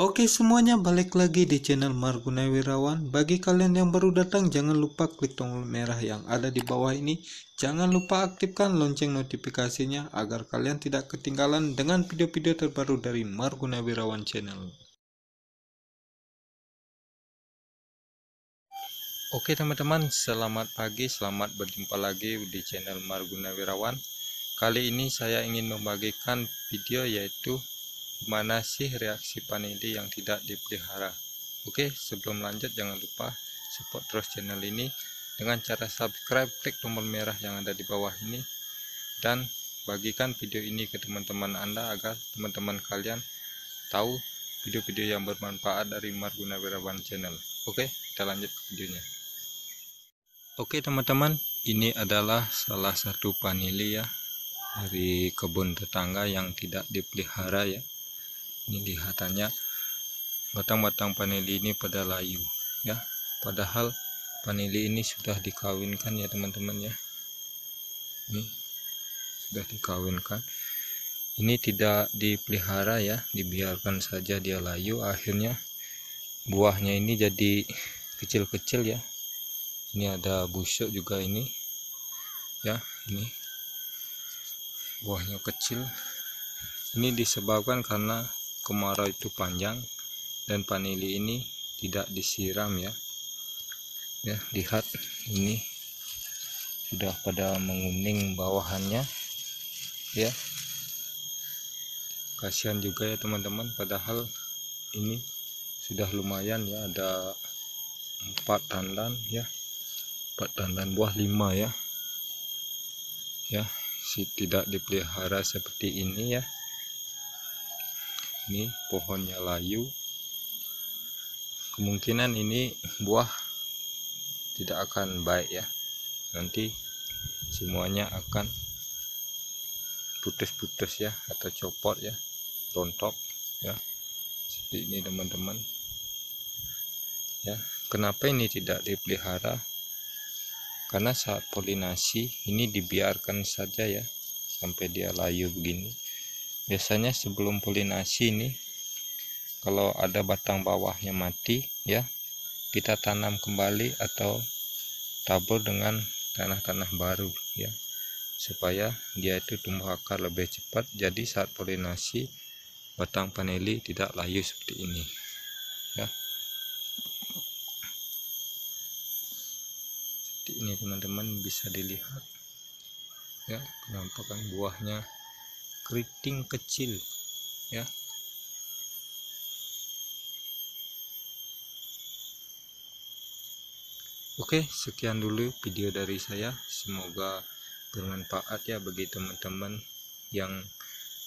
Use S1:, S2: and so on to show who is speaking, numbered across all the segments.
S1: Oke semuanya balik lagi di channel Marguna Wirawan. Bagi kalian yang baru datang jangan lupa klik tombol merah yang ada di bawah ini. Jangan lupa aktifkan lonceng notifikasinya agar kalian tidak ketinggalan dengan video-video terbaru dari Marguna Wirawan channel. Oke teman-teman selamat pagi selamat berjumpa lagi di channel Marguna Wirawan. Kali ini saya ingin membagikan video yaitu Gimana sih reaksi panili yang tidak dipelihara? Oke, sebelum lanjut jangan lupa support terus channel ini dengan cara subscribe, klik tombol merah yang ada di bawah ini dan bagikan video ini ke teman-teman Anda agar teman-teman kalian tahu video-video yang bermanfaat dari Marguna Wirawan channel. Oke, kita lanjut ke videonya. Oke teman-teman, ini adalah salah satu panili ya dari kebun tetangga yang tidak dipelihara ya ini batang-batang paneli ini pada layu ya. Padahal paneli ini sudah dikawinkan ya teman-teman ya. Ini sudah dikawinkan. Ini tidak dipelihara ya. Dibiarkan saja dia layu akhirnya buahnya ini jadi kecil-kecil ya. Ini ada busuk juga ini ya. Ini buahnya kecil. Ini disebabkan karena kemarau itu panjang dan panili ini tidak disiram ya. Ya lihat ini sudah pada menguning bawahannya ya. Kasihan juga ya teman-teman padahal ini sudah lumayan ya ada empat tandan ya. Empat tandan buah lima ya. Ya si tidak dipelihara seperti ini ya ini pohonnya layu. Kemungkinan ini buah tidak akan baik ya. Nanti semuanya akan putus-putus ya atau copot ya rontok ya. Seperti ini teman-teman. Ya kenapa ini tidak dipelihara? Karena saat polinasi ini dibiarkan saja ya sampai dia layu begini biasanya sebelum polinasi ini kalau ada batang bawahnya mati ya kita tanam kembali atau tabur dengan tanah-tanah baru ya supaya dia itu tumbuh akar lebih cepat. Jadi saat polinasi batang paneli tidak layu seperti ini ya. Seperti ini teman-teman bisa dilihat ya penampakan buahnya keriting kecil ya. Oke sekian dulu video dari saya. Semoga bermanfaat ya bagi teman-teman yang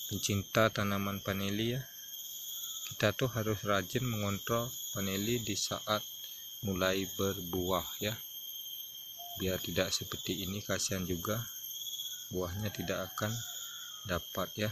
S1: pencinta tanaman paneli ya. Kita tuh harus rajin mengontrol paneli di saat mulai berbuah ya. Biar tidak seperti ini kasihan juga buahnya tidak akan dapat ya